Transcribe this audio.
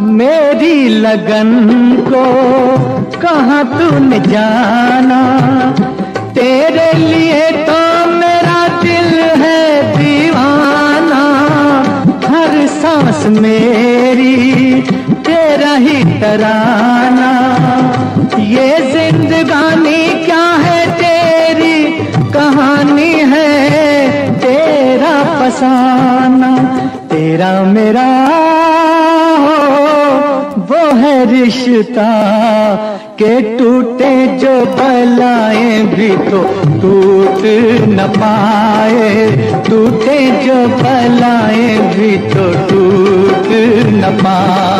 मेरी लगन को कहा तूने जाना? तेरे लिए तो मेरा दिल है दीवाना। हर सांस मेरी तेरा ही तराना। ये जिंदगानी क्या है तेरी? कहानी है तेरा फसाना। तेरा मेरा वो है रिश्ता के टूटे जो भलाए भी तो टूट न पाए, टूटे जो भलाए भी तो टूट न पाए।